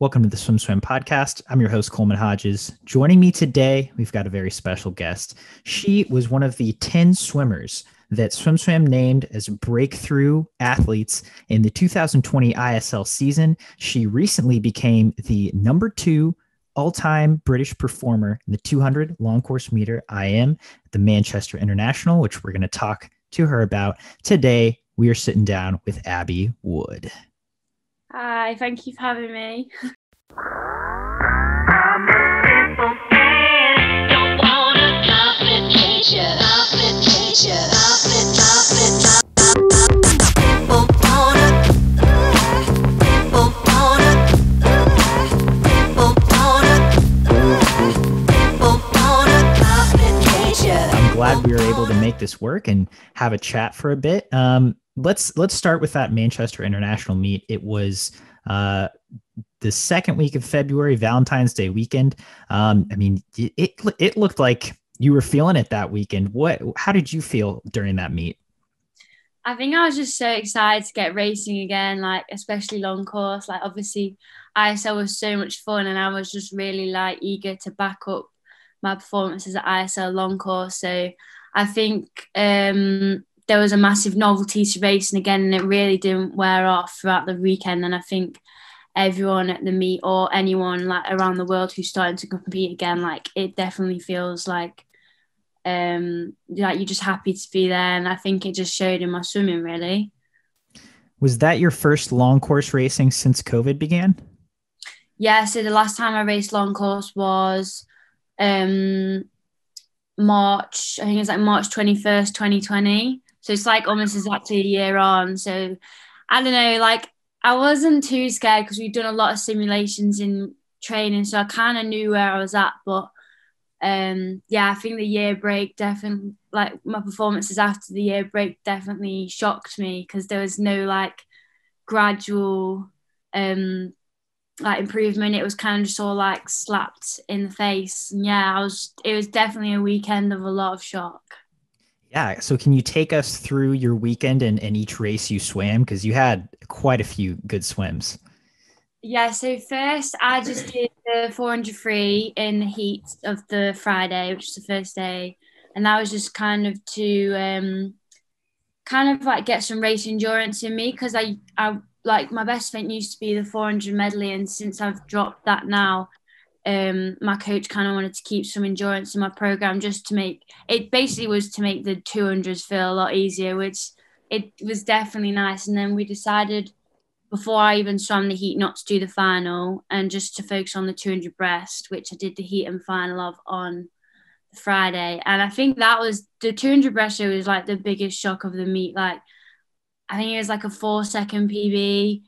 Welcome to the SwimSwam podcast. I'm your host, Coleman Hodges. Joining me today, we've got a very special guest. She was one of the 10 swimmers that SwimSwam named as breakthrough athletes in the 2020 ISL season. She recently became the number two all time British performer in the 200 long course meter IM at the Manchester International, which we're going to talk to her about today. We are sitting down with Abbie Wood. Hi, thank you for having me. I'm glad we were able to make this work and have a chat for a bit. Um, let's let's start with that Manchester International meet. It was uh, the second week of February, Valentine's Day weekend. Um, I mean, it, it looked like you were feeling it that weekend. What? How did you feel during that meet? I think I was just so excited to get racing again, like especially long course. Like obviously ISL was so much fun and I was just really like eager to back up my performances at ISL long course. So I think um, there was a massive novelty to racing again and it really didn't wear off throughout the weekend. And I think everyone at the meet or anyone like around the world who's starting to compete again, like it definitely feels like um like you're just happy to be there and i think it just showed in my swimming really Was that your first long course racing since COVID began? yeah so the last time i raced long course was um march i think it's like march 21st 2020 so it's like almost exactly a year on. So i don't know like i wasn't too scared because we've done a lot of simulations in training so i kind of knew where i was at but um yeah i think the year break definitely like my performances after the year break definitely shocked me because there was no like gradual um like improvement. It was kind of just all like slapped in the face. And yeah i was it was definitely a weekend of a lot of shock Yeah. So can you take us through your weekend and, and each race you swam? Because you had quite a few good swims. yeah so first i just did the 400 free in the heat of the friday which is the first day and that was just kind of to um kind of like get some race endurance in me because I, I like my best event used to be the 400 medley and since I've dropped that now um my coach kind of wanted to keep some endurance in my program just to make it basically was to make the 200s feel a lot easier which it was definitely nice and then we decided before I even swam the heat not to do the final and just to focus on the 200 breast which I did the heat and final of on Friday. And I think that was the 200 breaststroke was like the biggest shock of the meet. Like, I think it was like a four second PB,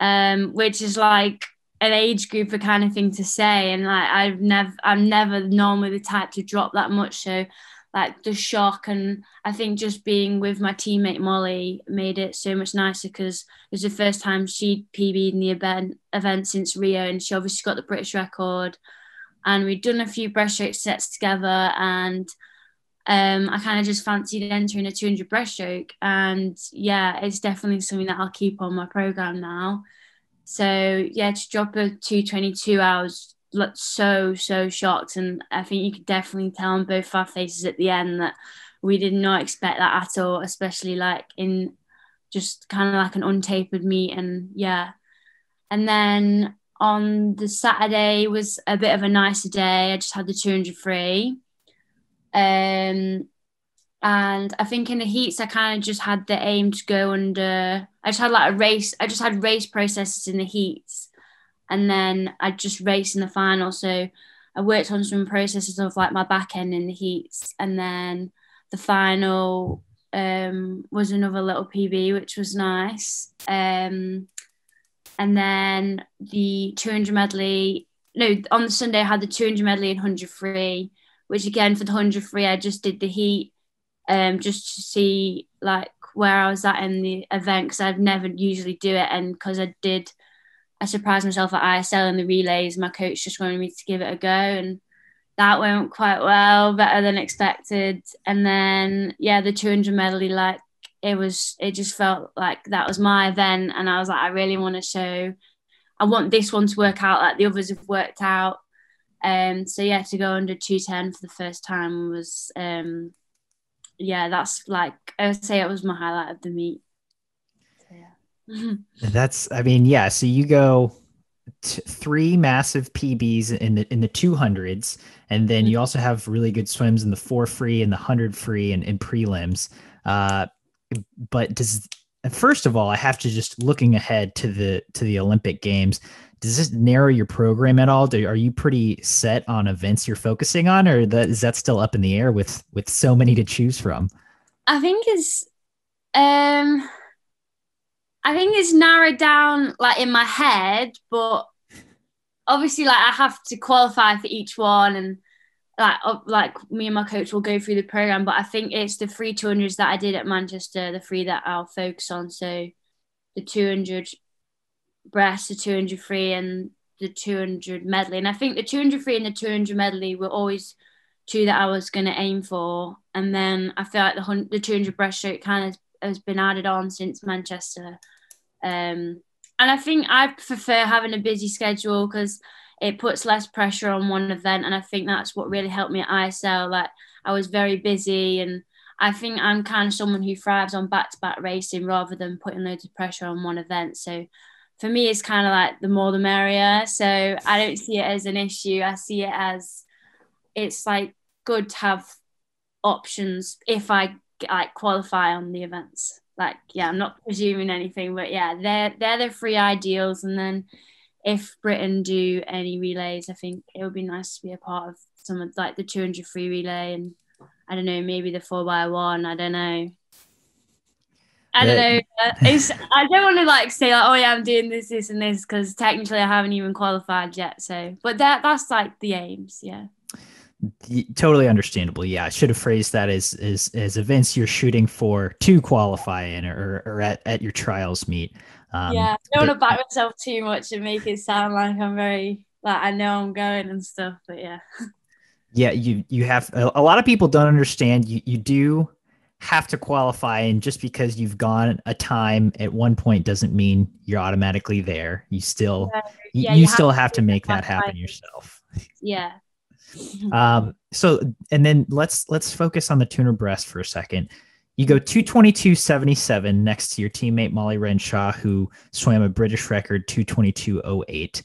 um, which is like an age group grouper kind of thing to say. And like, I've never, I'm never normally the type to drop that much. So, like, the shock and I think just being with my teammate Molly made it so much nicer because it was the first time she'd PB'd in the event event since Rio, and she obviously got the British record and we'd done a few breaststroke sets together and um, I kind of just fancied entering a 200 breaststroke and yeah it's definitely something that I'll keep on my program now so yeah to drop a 222 I was like so so shocked and I think you could definitely tell on both our faces at the end that we did not expect that at all especially like in just kind of like an untapered meet and yeah and then on the Saturday was a bit of a nicer day. I just had the 200 free. Um, and I think in the heats, I kind of just had the aim to go under. I just had like a race. I just had race processes in the heats, and then I just raced in the final. So I worked on some processes of like my back end in the heats, and then the final um, was another little PB, which was nice. Um, and then the 200 medley. No, on the Sunday I had the 200 medley and 100 free, which again for the 100 free I just did the heat, um, just to see like where I was at in the event because I'd never usually do it, and because I did, I surprised myself at ISL in the relays. My coach just wanted me to give it a go, and that went quite well, better than expected. And then yeah, the 200 medley like it was it just felt like that was my event and I was like I really want to show I want this one to work out like the others have worked out. Um, so yeah, to go under 210 for the first time was, um, yeah, that's like I would say it was my highlight of the meet. So, yeah. that's, I mean, yeah. So you go t- three massive PBs in the in the 200s, and then you mm-hmm. also have really good swims in the four free and the hundred free and, in prelims. Uh, but does first of all, I have to just looking ahead to the to the Olympic Games. Does this narrow your program at all? Do, are you pretty set on events you're focusing on, or that, is that still up in the air with with so many to choose from? I think it's um I think it's narrowed down like in my head, but obviously like I have to qualify for each one and like like me and my coach will go through the program, but I think it's the three 200s that I did at Manchester, the three that I'll focus on. So the 200 breast, the 200 free, and the 200 medley. And I think the 200 free and the 200 medley were always two that I was going to aim for. And then I feel like the, the 200 breaststroke kind of has been added on since Manchester. Um, and I think I prefer having a busy schedule because it puts less pressure on one event. And I think that's what really helped me at ISL. Like I was very busy and I think I'm kind of someone who thrives on back to back racing rather than putting loads of pressure on one event. So for me, it's kind of like the more the merrier. So I don't see it as an issue. I see it as it's like good to have options if I like qualify on the events. Like, yeah, I'm not presuming anything, but yeah, they're they're the three ideals. And then if Britain do any relays, I think it would be nice to be a part of some of like the 200 free relay and I don't know, maybe the four by one. I don't know. I don't know. It's, I don't want to like say like, oh yeah, I'm doing this, this, and this because technically I haven't even qualified yet. So, but that that's like the aims, yeah. Totally understandable. Yeah, I should have phrased that as as as events you're shooting for to qualify in or or at, at your trials meet. Um, yeah, I don't but, want to back myself too much and make it sound like I'm very like I know I'm going and stuff. But yeah. Yeah, you you have a, a lot of people don't understand. You you do have to qualify and just because you've gone a time at one point doesn't mean you're automatically there. You still yeah, you, you, you still have, have to make that happen yourself. Yeah. Um so and then let's let's focus on the tuner breast for a second. You go 222.77 next to your teammate molly renshaw who swam a british record 222.08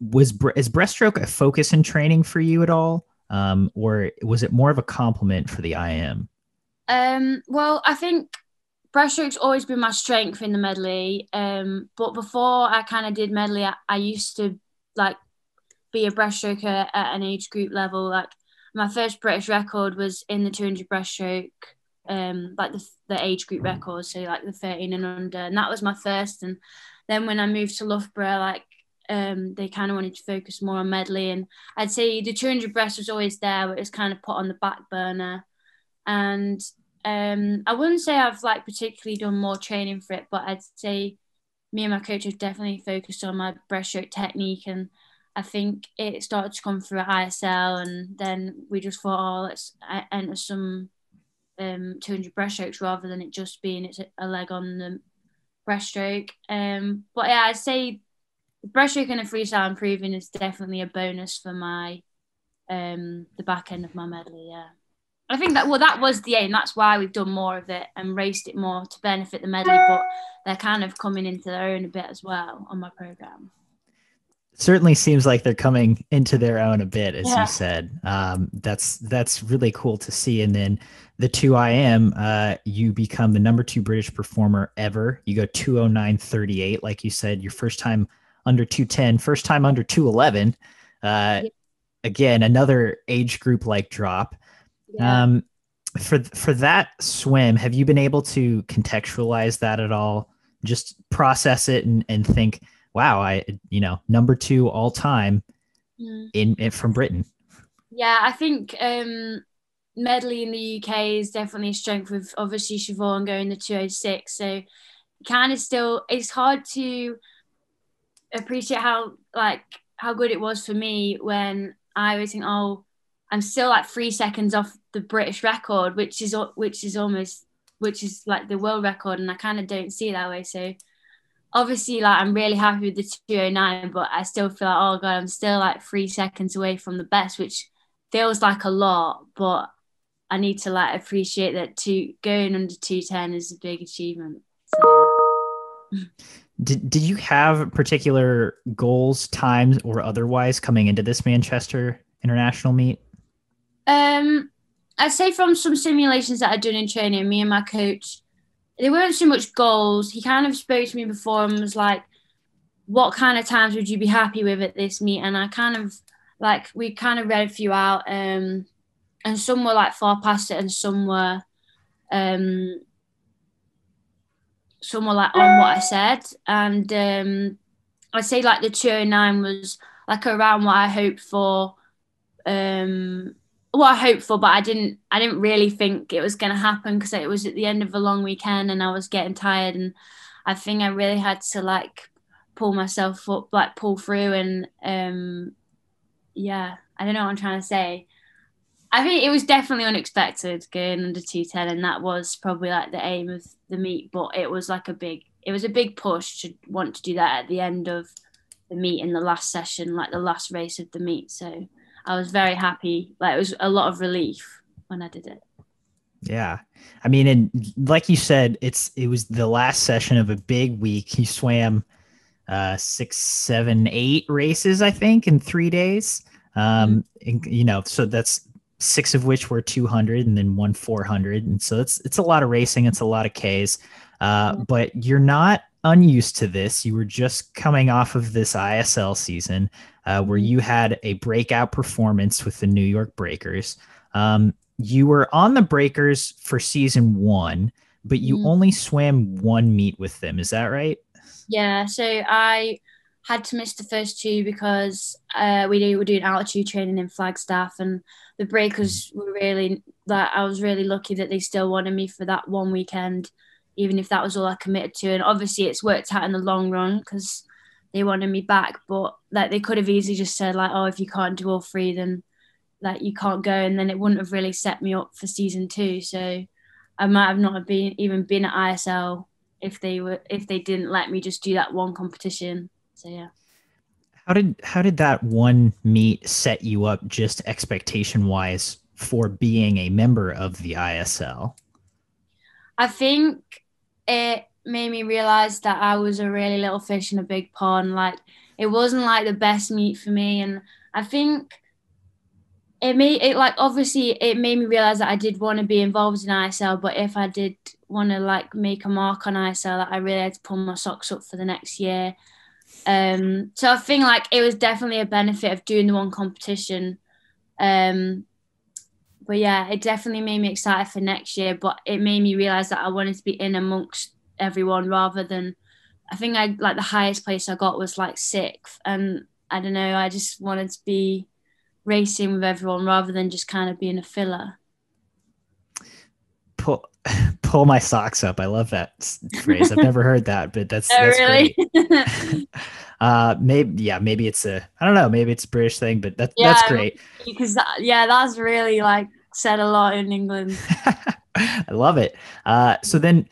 was is breaststroke a focus in training for you at all? Um, or was it more of a compliment for the im um, well, I think breaststroke's always been my strength in the medley. Um, but before I kind of did medley, I, I, used to like be a breaststroker at an age group level. Like my first British record was in the 200 breaststroke, um, like the, the age group record, so like the 13 and under, and that was my first. And then when I moved to Loughborough, like um, they kind of wanted to focus more on medley, and I'd say the 200 breast was always there, but it was kind of put on the back burner and um, I wouldn't say I've like particularly done more training for it, but I'd say me and my coach have definitely focused on my breaststroke technique, and I think it started to come through at ISL, and then we just thought, oh, let's enter some um, 200 breaststrokes rather than it just being it's a leg on the breaststroke. Um, but yeah, I'd say breaststroke and a freestyle improving is definitely a bonus for my um the back end of my medley. Yeah. I think that well, that was the aim. That's why we've done more of it and raced it more to benefit the medley. But they're kind of coming into their own a bit as well on my program. Certainly seems like they're coming into their own a bit, as yeah. you said. Um, that's that's really cool to see. And then the two I am, uh, you become the number two British performer ever. You go two oh nine thirty eight, like you said, your first time under two ten, first time under two eleven. Uh, yeah. Again, another age group like drop. Um, for for that swim, have you been able to contextualize that at all? Just process it and, and think, wow, I you know number two all time mm. in, in from Britain. Yeah, I think um, medley in the UK is definitely a strength with obviously Siobhan going the 206. So kind of still it's hard to appreciate how like how good it was for me when I was thinking, oh, I'm still like three seconds off the British record, which is which is almost which is like the world record, and I kind of don't see that way. So obviously like I'm really happy with the 209, but I still feel like oh god, I'm still like three seconds away from the best, which feels like a lot, but I need to like appreciate that two going under 210 is a big achievement. So. Did did you have particular goals, times, or otherwise coming into this Manchester International meet? Um, I'd say from some simulations that I'd done in training, me and my coach, there weren't so much goals. He kind of spoke to me before and was like, "What kind of times would you be happy with at this meet?" And I kind of like we kind of read a few out, um, and some were like far past it, and some were um some were like on what I said, and um, I'd say like the 209 was like around what I hoped for. Um, hoped for, but I didn't. I didn't really think it was going to happen because it was at the end of a long weekend and I was getting tired, and I think I really had to like pull myself up, like pull through, and um, yeah, I don't know what I'm trying to say. I think it was definitely unexpected going under 210, and that was probably like the aim of the meet. But it was like a big, it was a big push to want to do that at the end of the meet in the last session, like the last race of the meet. So I was very happy. Like it was a lot of relief when I did it. Yeah. I mean, and like you said, it's it was the last session of a big week. He swam uh six, seven, eight races, I think, in three days. Um, mm-hmm. and, you know, so that's six of which were 200 and then one 400 and so it's it's a lot of racing it's a lot of k's uh, but you're not unused to this you were just coming off of this isl season uh, where you had a breakout performance with the new york breakers um, you were on the breakers for season one but you mm. only swam one meet with them is that right yeah so i had to miss the first two because uh, we were doing altitude training in Flagstaff, and the breakers were really that I was really lucky that they still wanted me for that one weekend, even if that was all I committed to. And obviously, it's worked out in the long run because they wanted me back. But like they could have easily just said like, oh, if you can't do all three, then like you can't go, and then it wouldn't have really set me up for season two. So I might have not have been even been at ISL if they were if they didn't let me just do that one competition. So yeah. How did how did that one meet set you up just expectation wise for being a member of the ISL? I think it made me realize that I was a really little fish in a big pond. Like it wasn't like the best meet for me, and I think it made it like obviously it made me realize that I did want to be involved in ISL, but if I did want to like make a mark on ISL, that I really had to pull my socks up for the next year um, so I think like it was definitely a benefit of doing the one competition. Um, but yeah, it definitely made me excited for next year. But it made me realize that I wanted to be in amongst everyone rather than. I think I like the highest place I got was like sixth, and I don't know. I just wanted to be racing with everyone rather than just kind of being a filler. Pull, pull my socks up. I love that phrase. I've never heard that, but that's, oh, that's really? great. uh, maybe yeah, maybe it's a I don't know, maybe it's a British thing, but that, yeah, that's great. Because that, yeah, that's really like said a lot in England. I love it. Uh, so then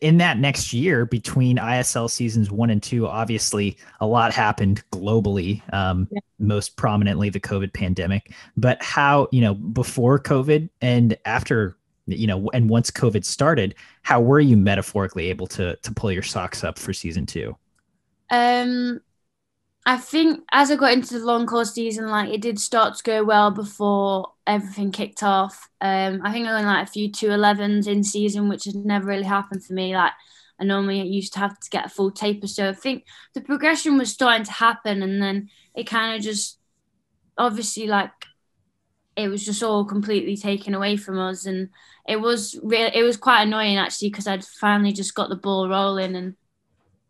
in that next year between ISL seasons one and two, obviously a lot happened globally, um, yeah. most prominently the COVID pandemic. But how, you know, before COVID and after you know, and once COVID started, how were you metaphorically able to to pull your socks up for season two? Um, I think as I got into the long course season, like it did start to go well before everything kicked off. Um, I think I went like a few two elevens in season, which has never really happened for me. Like I normally used to have to get a full taper, so I think the progression was starting to happen, and then it kind of just obviously like it was just all completely taken away from us and it was real it was quite annoying actually because I'd finally just got the ball rolling and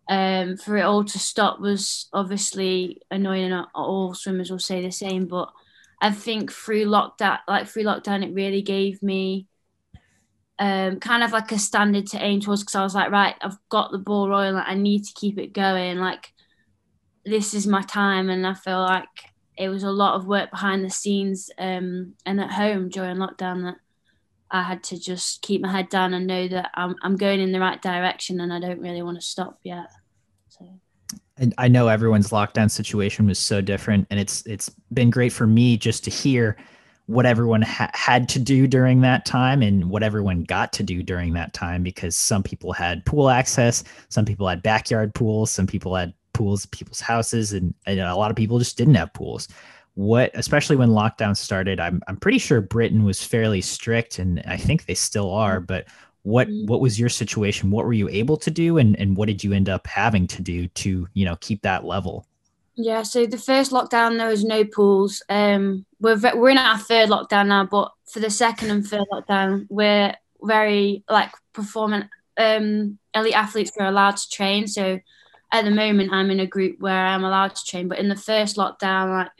um, for it all to stop was obviously annoying and all swimmers will say the same but I think through lockdown like through lockdown it really gave me um, kind of like a standard to aim towards because I was like right I've got the ball rolling like, I need to keep it going like this is my time and I feel like it was a lot of work behind the scenes um, and at home during lockdown that I had to just keep my head down and know that I'm, I'm going in the right direction and I don't really want to stop yet. I know everyone's lockdown situation was so different, and it's it's been great for me just to hear what everyone ha- had to do during that time and what everyone got to do during that time because some people had pool access, some people had backyard pools, some people had pools people's houses, and, and a lot of people just didn't have pools. What, especially when lockdown started, I'm I'm pretty sure Britain was fairly strict, and I think they still are. But what mm-hmm. what was your situation? What were you able to do, and and what did you end up having to do to you know keep that level? Yeah, so the first lockdown there was no pools. Um, we're we're in our third lockdown now, but for the second and third lockdown, we're very like performing. Um, elite athletes are allowed to train. So at the moment, I'm in a group where I'm allowed to train. But in the first lockdown, like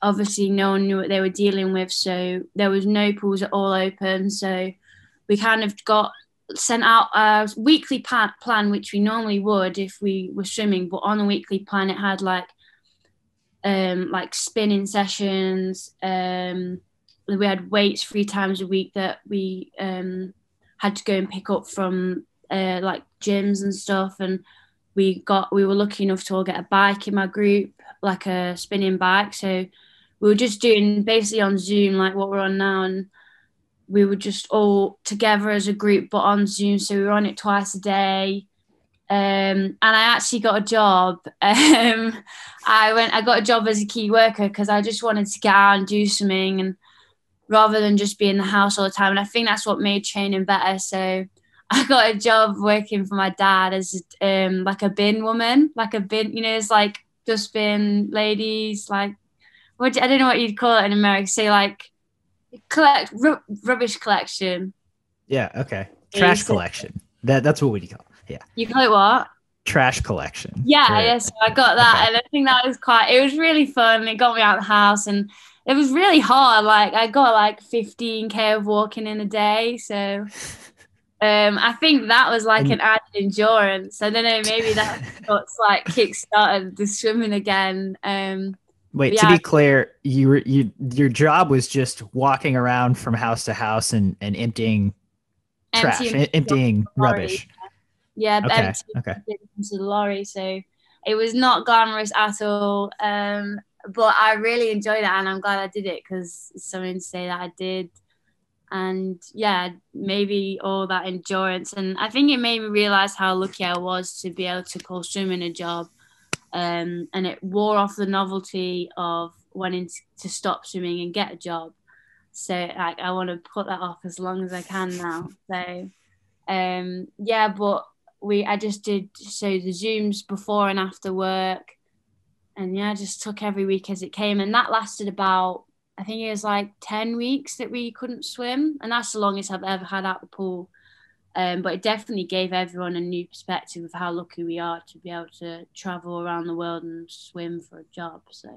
obviously no one knew what they were dealing with, so there was no pools at all open. So we kind of got sent out a weekly plan, which we normally would if we were swimming, but on a weekly plan, it had like um, like spinning sessions. Um, we had weights three times a week that we um, had to go and pick up from uh, like gyms and stuff. And we got we were lucky enough to all get a bike in my group, like a spinning bike. So we were just doing basically on Zoom, like what we're on now, and we were just all together as a group, but on Zoom. So we were on it twice a day. Um, and I actually got a job. Um, I went, I got a job as a key worker because I just wanted to get out and do something, and rather than just be in the house all the time. And I think that's what made training better. So I got a job working for my dad as um, like a bin woman, like a bin, you know, it's like dustbin ladies, like what I don't know what you'd call it in America. Say like collect r- rubbish collection. Yeah. Okay. Trash collection. That that's what we call. It. Yeah. You call it what? Trash collection. Yeah, right. yeah. So I got that, okay. and I think that was quite. It was really fun. It got me out of the house, and it was really hard. Like I got like 15k of walking in a day, so. Um, I think that was like and, an added endurance. I don't know, maybe that's what's like kickstarted the swimming again. Um, Wait, yeah. to be clear, you were you your job was just walking around from house to house and, and emptying trash, emptying rubbish. Yeah, okay, okay. into the lorry. So it was not glamorous at all. Um, but I really enjoyed it, and I'm glad I did it because it's something to say that I did. And yeah, maybe all that endurance, and I think it made me realize how lucky I was to be able to call swimming a job. Um, and it wore off the novelty of wanting to stop swimming and get a job. So like I want to put that off as long as I can now. So um, yeah, but we I just did so the zooms before and after work, and yeah, I just took every week as it came, and that lasted about I think it was like ten weeks that we couldn't swim, and that's the longest I've ever had out the pool. Um, but it definitely gave everyone a new perspective of how lucky we are to be able to travel around the world and swim for a job. So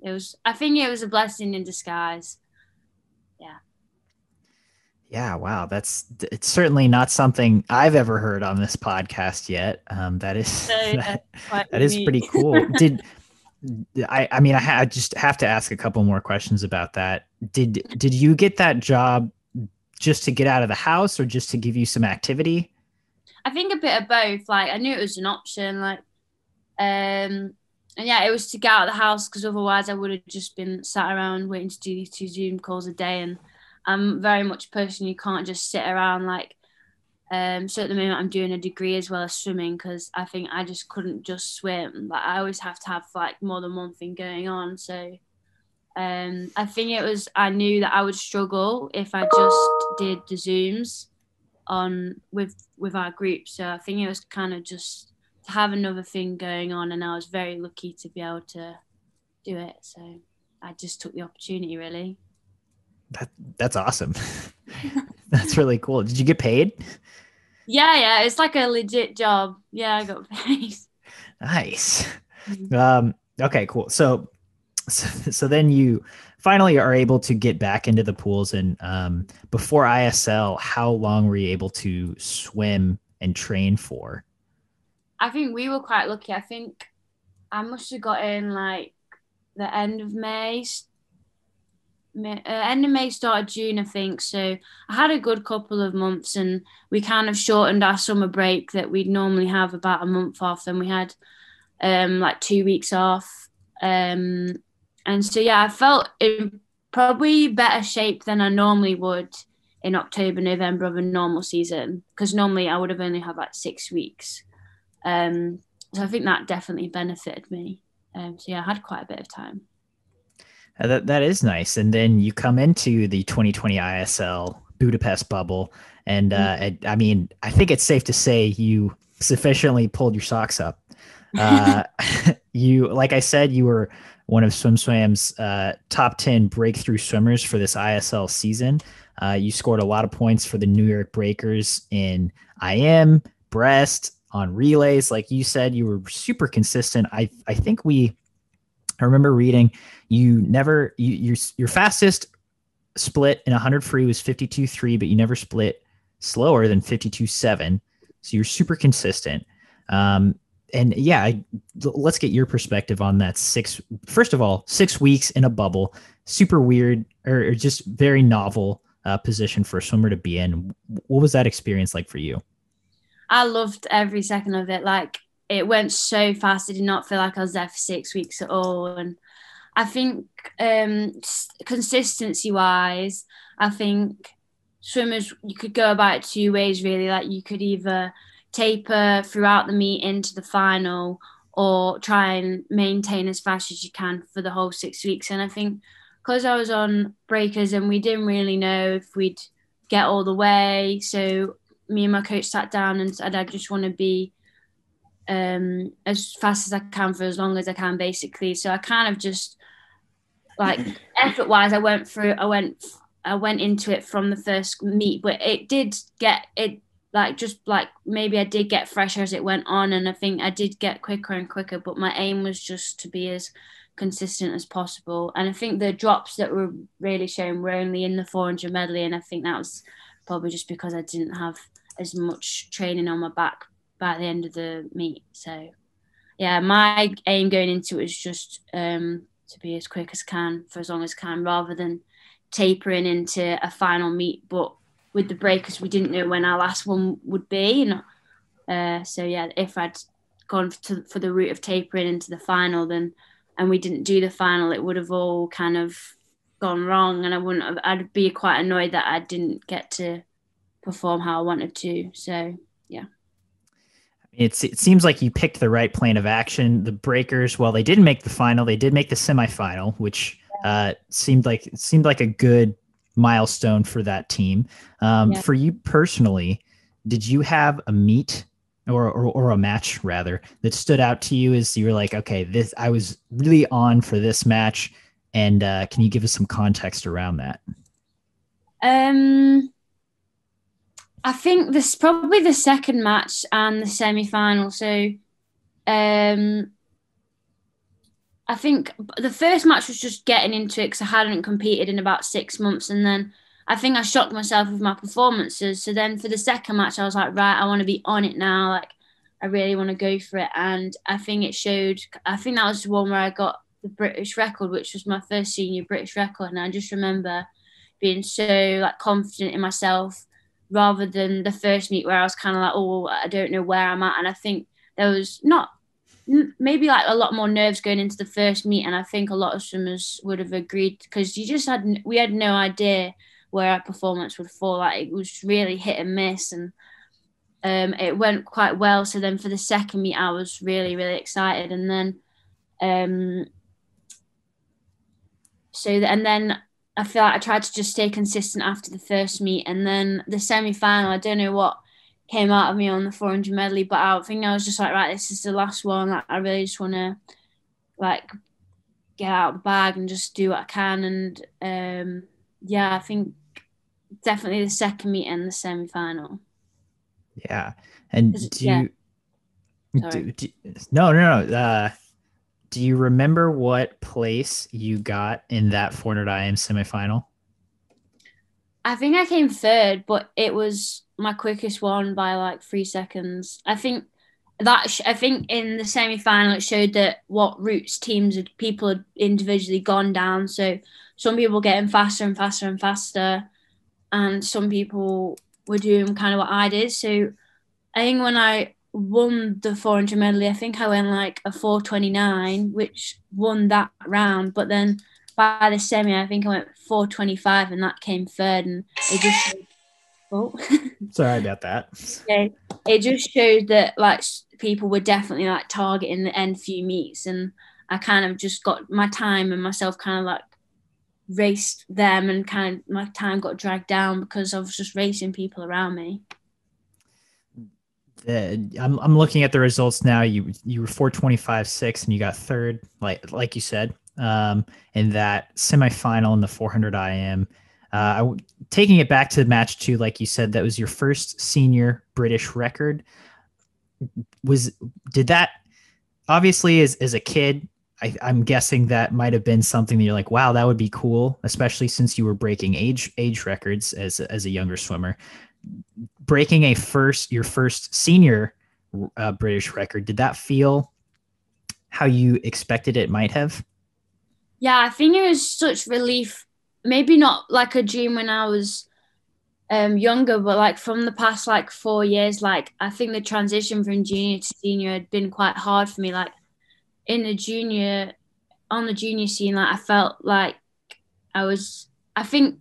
it was, I think it was a blessing in disguise. Yeah. Yeah, wow, that's it's certainly not something I've ever heard on this podcast yet. Um, that is that, that is pretty cool. Did I? I mean, I, ha- I just have to ask a couple more questions about that. Did did you get that job just to get out of the house, or just to give you some activity? I think a bit of both. Like I knew it was an option. Like, um, and yeah, it was to get out of the house because otherwise I would have just been sat around waiting to do these two Zoom calls a day and I'm very much a person you can't just sit around like. Um, so at the moment, I'm doing a degree as well as swimming because I think I just couldn't just swim. Like I always have to have like more than one thing going on. So um, I think it was I knew that I would struggle if I just did the zooms on with with our group. So I think it was kind of just to have another thing going on, and I was very lucky to be able to do it. So I just took the opportunity, really. That that's awesome. that's really cool. Did you get paid? Yeah, yeah, it's like a legit job. Yeah, I got paid. Nice. Mm-hmm. Um, okay, cool. So, so, so then you finally are able to get back into the pools and um, before ISL, how long were you able to swim and train for? I think we were quite lucky. I think I must have got in like the end of May, uh, end of May, start of June, I think. So I had a good couple of months, and we kind of shortened our summer break that we'd normally have about a month off. And we had um, like two weeks off. Um, and so, yeah, I felt in probably better shape than I normally would in October, November of a normal season because normally I would have only had like six weeks. Um, so I think that definitely benefited me. Um, so yeah, I had quite a bit of time. Uh, that that is nice. And then you come into the 2020 ISL Budapest bubble, and uh, mm-hmm. I mean, I think it's safe to say you sufficiently pulled your socks up. Uh, you, like I said, you were one of SwimSwam's uh, top 10 breakthrough swimmers for this ISL season. Uh, you scored a lot of points for the New York Breakers in IM, breast, on relays. Like you said, you were super consistent. I I think we I remember reading you never you your your fastest split in 100 free was 52.3, but you never split slower than 52.7. So you're super consistent. Um, and yeah, let's get your perspective on that six. First of all, six weeks in a bubble, super weird or, or just very novel uh, position for a swimmer to be in. What was that experience like for you? I loved every second of it. Like it went so fast. I did not feel like I was there for six weeks at all. And I think um, consistency wise, I think swimmers you could go about it two ways really. Like you could either taper throughout the meet into the final or try and maintain as fast as you can for the whole six weeks. And I think because I was on breakers and we didn't really know if we'd get all the way. So me and my coach sat down and said, I just want to be um, as fast as I can for as long as I can, basically. So I kind of just like effort wise, I went through, I went, I went into it from the first meet, but it did get it like just like maybe I did get fresher as it went on, and I think I did get quicker and quicker. But my aim was just to be as consistent as possible, and I think the drops that were really showing were only in the 400 medley, and I think that was probably just because I didn't have as much training on my back by the end of the meet. So, yeah, my aim going into it was just um, to be as quick as can for as long as can, rather than tapering into a final meet. But with the breakers, we didn't know when our last one would be. And uh, so, yeah, if I'd gone to, for the route of tapering into the final, then and we didn't do the final, it would have all kind of gone wrong, and I wouldn't. Have, I'd be quite annoyed that I didn't get to perform how I wanted to. So yeah. It's, it seems like you picked the right plan of action. The Breakers, well, they didn't make the final. They did make the semifinal, which uh, seemed like seemed like a good milestone for that team. Um, yeah. For you personally, did you have a meet or, or, or a match rather that stood out to you as you were like, okay, this I was really on for this match, and uh, can you give us some context around that? Um, I think this probably the second match and the semi final. So, um, I think the first match was just getting into it because I hadn't competed in about six months, and then I think I shocked myself with my performances. So then for the second match, I was like, right, I want to be on it now. Like, I really want to go for it, and I think it showed. I think that was the one where I got the British record, which was my first senior British record, and I just remember being so like confident in myself rather than the first meet where I was kind of like, oh, I don't know where I'm at. And I think there was not maybe like a lot more nerves going into the first meet. And I think a lot of swimmers would have agreed because you just had, we had no idea where our performance would fall. Like it was really hit and miss. And um, it went quite well. So then for the second meet, I was really, really excited. And then, um, so, and then I feel like I tried to just stay consistent after the first meet, and then the semi final. I don't know what came out of me on the 400 medley, but I think I was just like, right, this is the last one. Like, I really just want to like get out of the bag and just do what I can. And um, yeah, I think definitely the second meet and the semi final. Yeah, and do yeah. you? Do, do, no, no, no. Uh, do you remember what place you got in that 400 IM semifinal? I think I came third, but it was my quickest one by like three seconds. I think that sh- I think in the semi final it showed that what routes teams had people had individually gone down. So some people getting faster and faster and faster, and some people were doing kind of what I did. So I think when I won the 400 medley. I think I went like a 429, which won that round. But then by the semi, I think I went 425, and that came third. And it just oh, sorry about that. Yeah, it just showed that like people were definitely like targeting the end few meets, and I kind of just got my time and myself kind of like raced them, and kind of my time got dragged down because I was just racing people around me. Uh, I'm, I'm looking at the results now. You you were 425 six and you got third, like like you said, um, in that semifinal in the 400 IM. Uh, I, taking it back to the match two, like you said, that was your first senior British record. Was did that obviously as as a kid? I, I'm guessing that might have been something that you're like, wow, that would be cool, especially since you were breaking age age records as as a younger swimmer breaking a first your first senior uh, British record, did that feel how you expected it might have? Yeah, I think it was such relief. Maybe not like a dream when I was um, younger, but like from the past like four years, like I think the transition from junior to senior had been quite hard for me. Like in the junior, on the junior scene, like I felt like I was. I think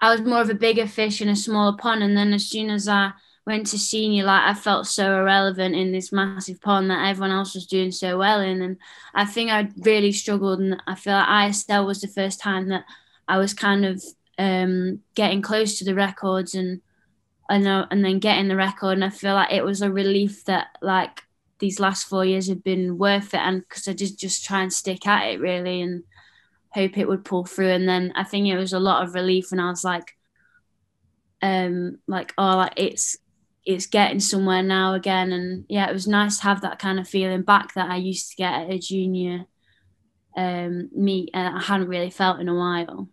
I was more of a bigger fish in a smaller pond. And then as soon as I went to senior, like I felt so irrelevant in this massive pond that everyone else was doing so well in. And I think I really struggled. And I feel like ISL was the first time that I was kind of um, getting close to the records and and, and then getting the record. And I feel like it was a relief that like these last four years have been worth it. And because I just just try and stick at it really and hope it would pull through. And then I think it was a lot of relief when I was like, um, like oh, like it's it's getting somewhere now again. And yeah, it was nice to have that kind of feeling back that I used to get at a junior um, meet, and I hadn't really felt in a while.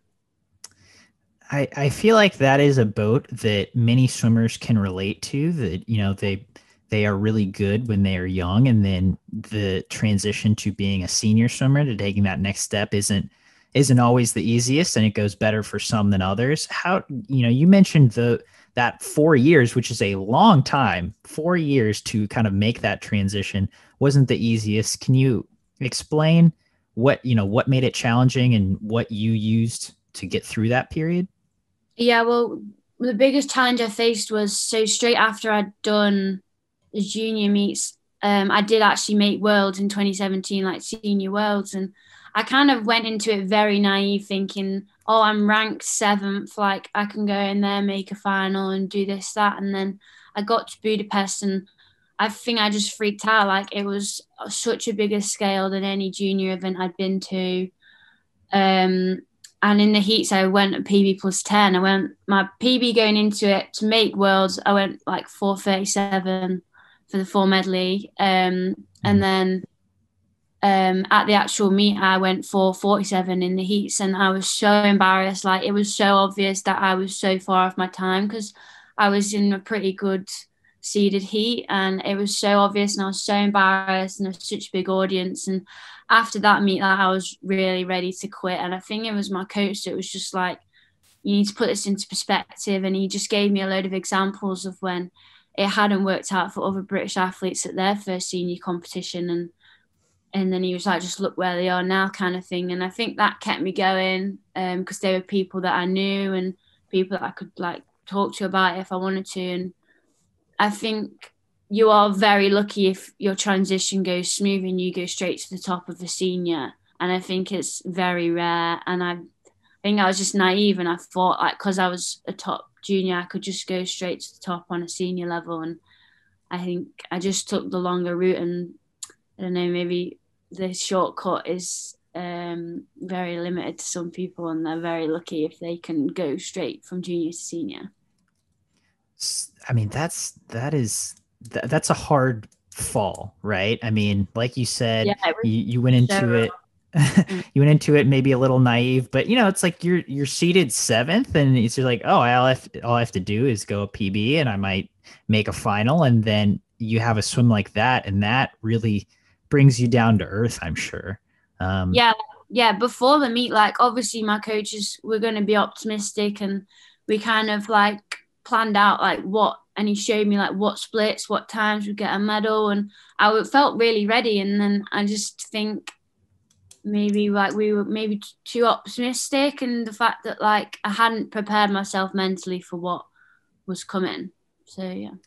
I, I feel like that is a boat that many swimmers can relate to that you know they they are really good when they are young and then the transition to being a senior swimmer to taking that next step isn't isn't always the easiest and it goes better for some than others. How, you know, you mentioned the, that four years, which is a long time, four years to kind of make that transition wasn't the easiest. Can you explain what, you know, what made it challenging and what you used to get through that period? Yeah, well, the biggest challenge I faced was so straight after I'd done the junior meets, um, I did actually make worlds in 2017, like senior worlds. And I kind of went into it very naive, thinking, oh, I'm ranked seventh, like I can go in there, make a final, and do this, that. And then I got to Budapest, and I think I just freaked out. Like it was such a bigger scale than any junior event I'd been to. Um, and in the heats, I went at PB plus 10. I went my PB going into it to make worlds, I went like 437 for the four medley. Um, and mm. then um, at the actual meet, I went for 47 in the heats, and I was so embarrassed. Like it was so obvious that I was so far off my time because I was in a pretty good seeded heat, and it was so obvious, and I was so embarrassed, and was such a big audience. And after that meet, like, I was really ready to quit. And I think it was my coach that was just like, "You need to put this into perspective," and he just gave me a load of examples of when it hadn't worked out for other British athletes at their first senior competition, and and then he was like, just look where they are now, kind of thing. And I think that kept me going because um, they were people that I knew and people that I could like talk to about it if I wanted to. And I think you are very lucky if your transition goes smooth and you go straight to the top of a senior. And I think it's very rare. And I think I was just naive and I thought like because I was a top junior, I could just go straight to the top on a senior level. And I think I just took the longer route and I don't know, maybe the shortcut is um, very limited to some people, and they're very lucky if they can go straight from junior to senior. I mean, that's that is that, that's a hard fall, right? I mean, like you said, yeah, you, you went into so, it. you went into it maybe a little naive, but you know, it's like you're you're seated seventh, and it's just like, oh, all I have, all I have to do is go a PB, and I might make a final, and then you have a swim like that, and that really brings you down to earth, I'm sure. Um, yeah, yeah. Before the meet, like obviously my coaches were going to be optimistic, and we kind of like planned out like what and he showed me like what splits, what times we get a medal, and I felt really ready. And then I just think maybe like we were maybe too optimistic, and the fact that like I hadn't prepared myself mentally for what was coming. So yeah.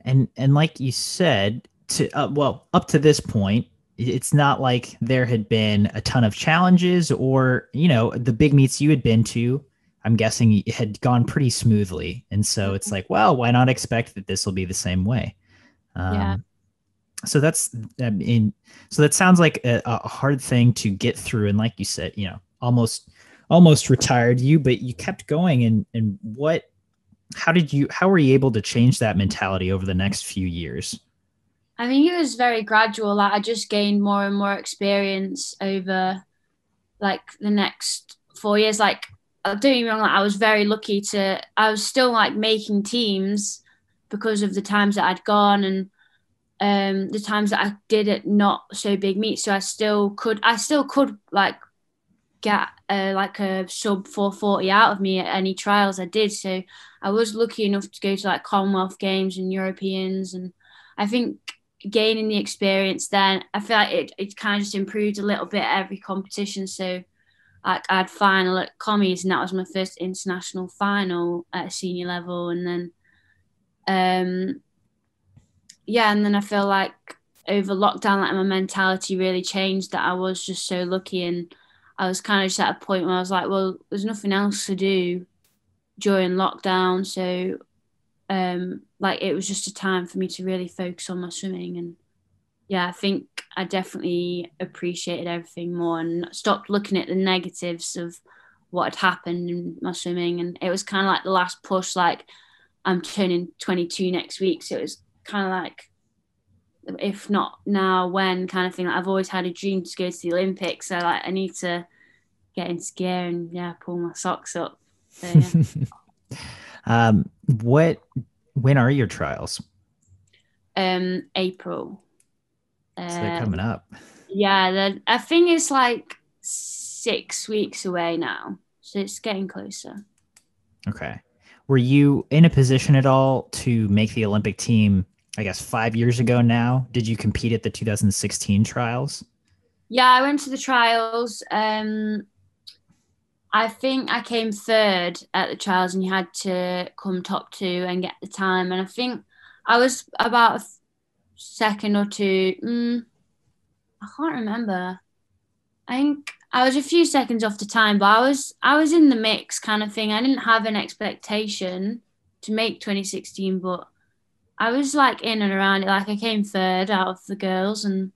And and like you said, to uh, well up to this point, it's not like there had been a ton of challenges or you know the big meets you had been to i'm guessing it had gone pretty smoothly. And so it's mm-hmm. like well why not expect that this will be the same way? Um, yeah. so that's i mean so that sounds like a, a, hard thing to get through. And like you said you know almost almost retired you but you kept going. And and what how did you how were you able to change that mentality over the next few years I think it was very gradual. Like I just gained more and more experience over like the next four years. Like uh, don't get me wrong, like I was very lucky to I was still like making teams because of the times that I'd gone and um the times that I did it not so big meets. So I still could I still could like get uh, like a sub 440 out of me at any trials I did. So I was lucky enough to go to like Commonwealth Games and Europeans and I think gaining the experience then I feel like it, it kind of just improved a little bit every competition. So like I had final at commies and that was my first international final at a senior level and then um yeah and then I feel like over lockdown like my mentality really changed that I was just so lucky and I was kind of just at a point where I was like well there's nothing else to do during lockdown so um, like it was just a time for me to really focus on my swimming and yeah i think i definitely appreciated everything more and stopped looking at the negatives of what had happened in my swimming. And it was kind of like the last push like i'm turning 22 next week. So it was kind of like if not now when kind of thing. Like i've always had a dream to go to the olympics. So like i need to get into gear and yeah pull my socks up. So, yeah. um what when are your trials? Um, April. So they're coming um, up. Yeah, I think it's like six weeks away now, so it's getting closer. Okay. Were you in a position at all to make the Olympic team? I guess five years ago now. Did you compete at the 2016 trials? Yeah, I went to the trials. Um, I think I came third at the trials, and you had to come top two and get the time. And I think I was about a second or two. Mm, I can't remember. I think I was a few seconds off the time, but I was I was in the mix kind of thing. I didn't have an expectation to make 2016, but I was like in and around it. Like I came third out of the girls, and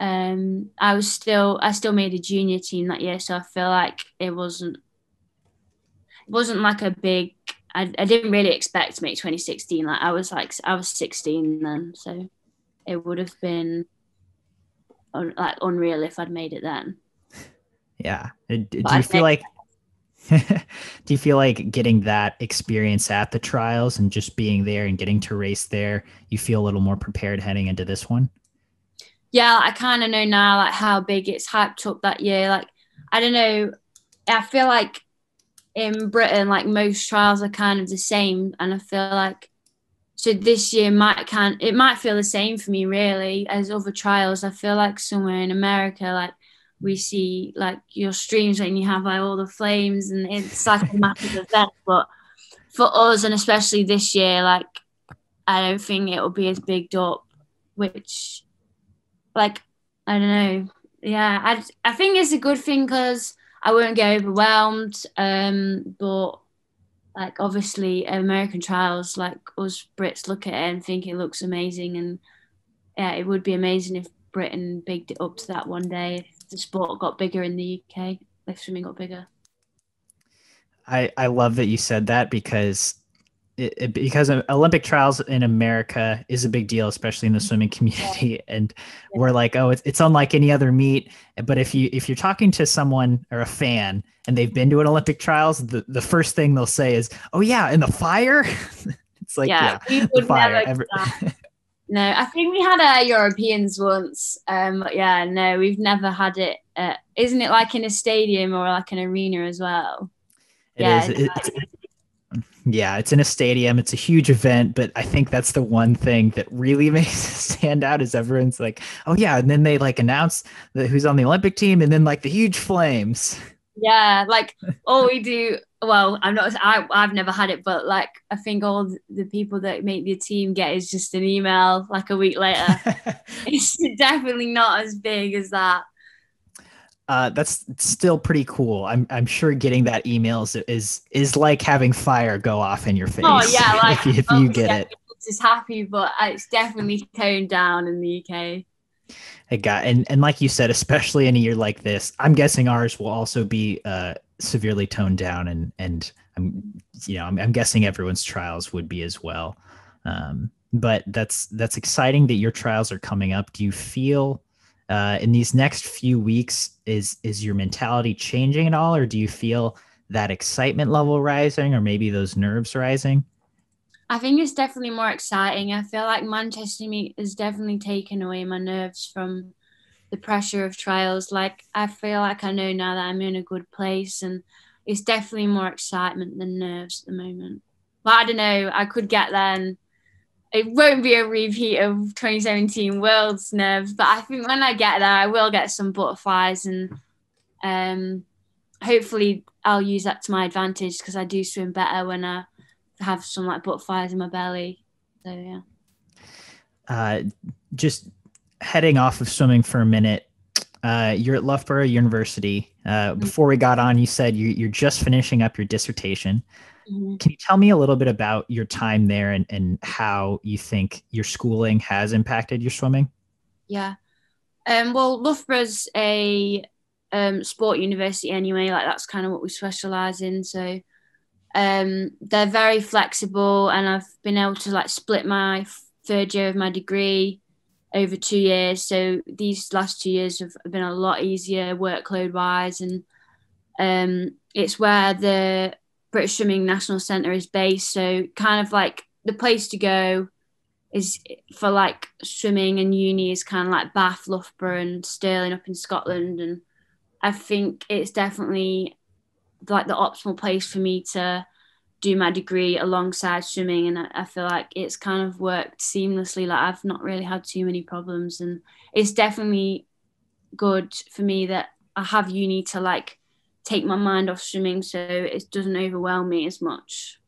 um, I was still I still made a junior team that year, so I feel like it wasn't it wasn't like a big. I, I didn't really expect to make 2016. Like I was like I was 16 then, so it would have been like unreal if I'd made it then. Yeah. Do you feel like do you feel like getting that experience at the trials and just being there and getting to race there, you feel a little more prepared heading into this one? Yeah, I kind of know now like how big it's hyped up that year. Like I don't know, I feel like in Britain, like most trials are kind of the same, and I feel like so this year might can it might feel the same for me really as other trials. I feel like somewhere in America, like we see like your streams when you have like all the flames and it's like a massive event, but for us and especially this year, like I don't think it will be as big up, which like I don't know. Yeah, I I think it's a good thing because I won't get overwhelmed. Um, but like obviously American trials, like us Brits look at it and think it looks amazing, and yeah, it would be amazing if Britain bigged it up to that one day. If the sport got bigger in the UK, if swimming got bigger. I I love that you said that because it, it, because Olympic trials in America is a big deal, especially in the swimming community. And we're like, oh, it's, it's unlike any other meet. But if you if you're talking to someone or a fan and they've been to an Olympic trials, the, the first thing they'll say is, oh yeah, in the fire. it's like yeah, yeah the fire. Ever- no, I think we had a Europeans once. Um, yeah, no, we've never had it. Uh, isn't it like in a stadium or like an arena as well? It yeah, is. It's, Yeah, it's in a stadium. It's a huge event, but I think that's the one thing that really makes it stand out is everyone's like, "Oh yeah," and then they like announce that who's on the Olympic team, and then like the huge flames. Yeah, like all we do. Well, I'm not. I I've never had it, but like I think all the people that make the team get is just an email like a week later. it's definitely not as big as that. Uh, that's still pretty cool. I'm I'm sure getting that email is is, is like having fire go off in your face. Oh yeah, like if, if you get it. Just happy, but it's definitely toned down in the UK. It got and and like you said, especially in a year like this, I'm guessing ours will also be uh, severely toned down, and and I'm you know I'm, I'm guessing everyone's trials would be as well. Um, but that's that's exciting that your trials are coming up. Do you feel uh, in these next few weeks is is your mentality changing at all or do you feel that excitement level rising or maybe those nerves rising? I think it's definitely more exciting. I feel like manchester meet has definitely taken away my nerves from the pressure of trials. Like i feel like i know now that i'm in a good place and it's definitely more excitement than nerves at the moment. But i don't know i could get there and it won't be a repeat of 2017 Worlds nerves, but I think when I get there, I will get some butterflies, and um, hopefully I'll use that to my advantage because I do swim better when I have some like butterflies in my belly. So yeah. Uh, just heading off of swimming for a minute. Uh, you're at Loughborough University. Uh, mm-hmm. before we got on, you said you, you're just finishing up your dissertation. Mm-hmm. Can you tell me a little bit about your time there and, and how you think your schooling has impacted your swimming? Yeah. Um, well, Loughborough's a um, sport university anyway. Like that's kind of what we specialize in. So um, they're very flexible, and I've been able to like split my third year of my degree over two years. So these last two years have been a lot easier workload wise, and um, it's where the British Swimming National Centre is based. So kind of like the place to go is for like swimming and uni is kind of like Bath, Loughborough, and Stirling up in Scotland. And I think it's definitely like the optimal place for me to do my degree alongside swimming. And I feel like it's kind of worked seamlessly. Like I've not really had too many problems. And it's definitely good for me that I have uni to like take my mind off swimming so it doesn't overwhelm me as much.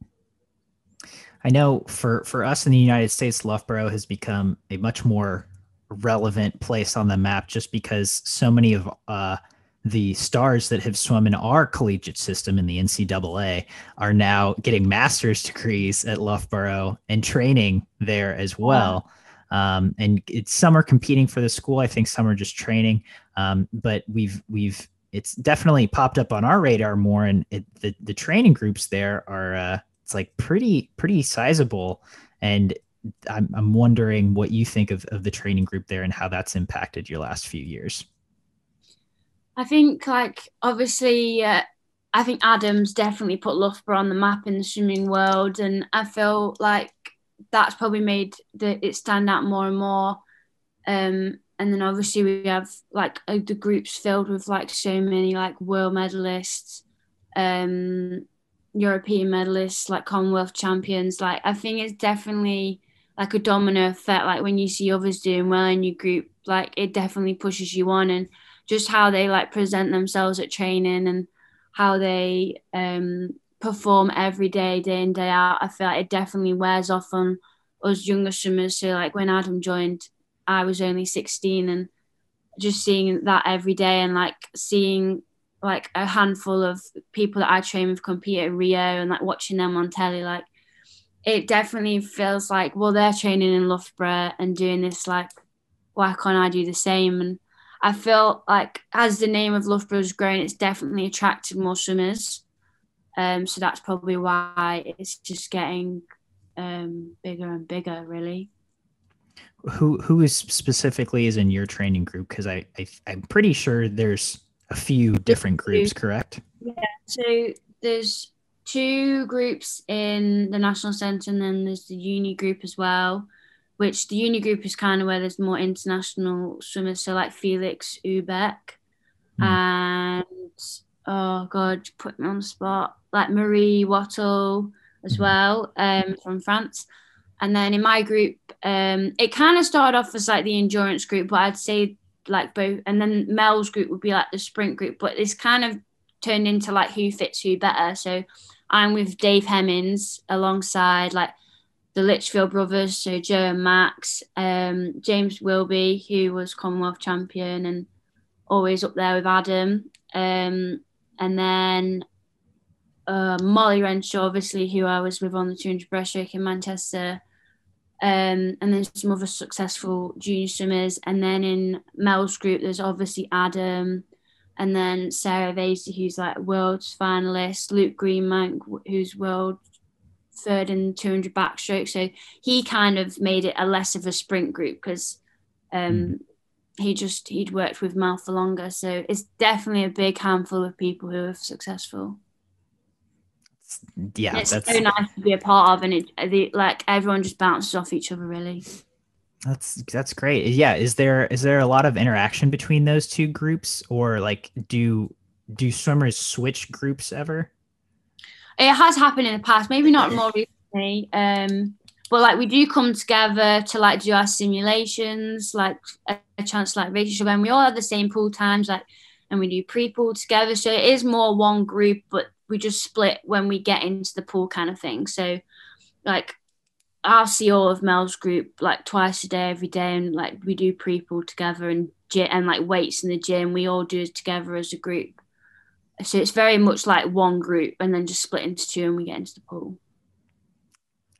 I know for for us in the United States, Loughborough has become a much more relevant place on the map just because so many of uh, the stars that have swum in our collegiate system in the NCAA are now getting master's degrees at Loughborough and training there as well. Um, and it's some are competing for the school. I think some are just training. Um, but we've we've it's definitely popped up on our radar more and it, the the training groups there are uh, it's like pretty pretty sizable. And I'm, I'm wondering what you think of, of the training group there and how that's impacted your last few years. I think like obviously uh, i think adams definitely put loughborough on the map in the swimming world and i feel like that's probably made the, it stand out more and more. Um, and then obviously we have like uh, the groups filled with like so many like world medalists um european medalists like commonwealth champions. Like i think it's definitely like a domino effect like when you see others doing well in your group like it definitely pushes you on. And just how they like present themselves at training and how they um perform every day day in day out i feel like it definitely wears off on us younger swimmers. So like when adam joined I was only 16 and just seeing that every day and like seeing like a handful of people that I train with compete at Rio and like watching them on telly, like it definitely feels like, well, they're training in Loughborough and doing this, like, why can't I do the same? And I feel like as the name of Loughborough has grown, it's definitely attracted more swimmers. Um, so that's probably why it's just getting um, bigger and bigger, really who who is specifically is in your training group because I, I i'm pretty sure there's a few different groups correct yeah so there's two groups in the national center and then there's the uni group as well which the uni group is kind of where there's more international swimmers so like felix Auböck mm. and oh god put me on the spot like marie Wattel as mm-hmm. well um, from France. And then in my group, um, it kind of started off as like the endurance group, but I'd say like both. And then Mel's group would be like the sprint group, but it's kind of turned into like who fits who better. So I'm with Dave Hemmings alongside like the Litchfield brothers, so Joe and Max, um, James Wilby, who was Commonwealth champion and always up there with Adam, um, and then uh, Molly Renshaw, obviously, who I was with on the 200 breaststroke in Manchester, um, and then some other successful junior swimmers, and then in Mel's group, there's obviously Adam, and then Sarah Vasey, who's like world finalist, Luke Greenbank, who's world third in 200 backstroke. So he kind of made it a less of a sprint group because um, mm. he just he'd worked with Mel for longer. So it's definitely a big handful of people who are successful. Yeah, it's that's... so nice to be a part of, and it the, like everyone just bounces off each other really. That's that's great. Yeah, is there is there a lot of interaction between those two groups, or like do do swimmers switch groups ever? It has happened in the past, maybe not more recently. Um, but like we do come together to like do our simulations, like a, a chance like ratio when we all have the same pool times, like and we do pre-pool together. So it is more one group, but we just split when we get into the pool kind of thing. So like I'll see all of Mel's group like twice a day, every day, and like we do pre-pool together and and like weights in the gym. We all do it together as a group. So it's very much like one group and then just split into two and we get into the pool.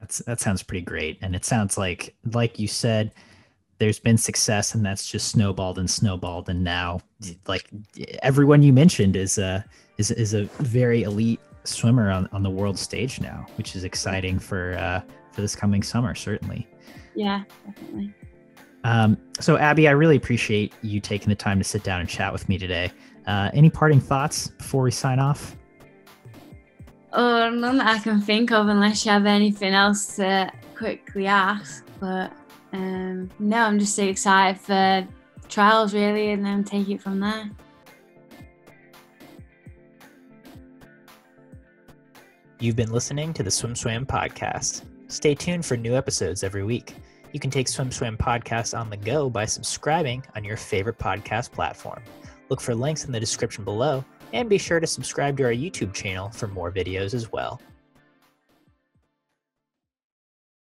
That's that sounds pretty great. And it sounds like like you said, there's been success and that's just snowballed and snowballed and now like everyone you mentioned is a is is a very elite swimmer on, on the world stage now, which is exciting for uh for this coming summer, certainly. Yeah, definitely. Um, so Abbie, I really appreciate you taking the time to sit down and chat with me today. Uh, any parting thoughts before we sign off? Oh, none that I can think of, unless you have anything else to quickly ask. But um, no, I'm just so excited for trials, really, and then take it from there. You've been listening to the SwimSwam podcast. Stay tuned for new episodes every week. You can take SwimSwam podcast on the go by subscribing on your favorite podcast platform. Look for links in the description below, and be sure to subscribe to our YouTube channel for more videos as well.